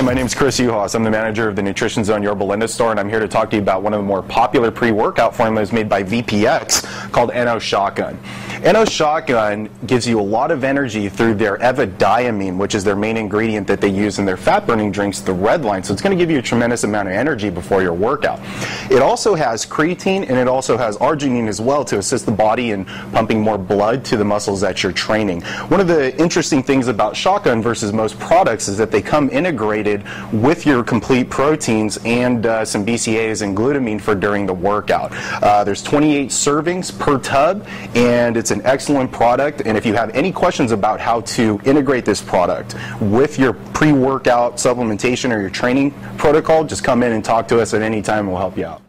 my name is Chris Uhas. I'm the manager of the Nutrition Zone Yorba Linda store, and I'm here to talk to you about one of the more popular pre-workout formulas made by VPX called NO Shotgun. NO Shotgun gives you a lot of energy through their evodiamine, which is their main ingredient that they use in their fat-burning drinks, the Redline. So it's going to give you a tremendous amount of energy before your workout. It also has creatine and it also has arginine as well to assist the body in pumping more blood to the muscles that you're training. One of the interesting things about Shotgun versus most products is that they come integrated with your complete proteins and uh, some BCAAs and glutamine for during the workout. Uh, there's 28 servings per tub, and it's an excellent product. And if you have any questions about how to integrate this product with your pre-workout supplementation or your training protocol, just come in and talk to us at any time. We'll help you out.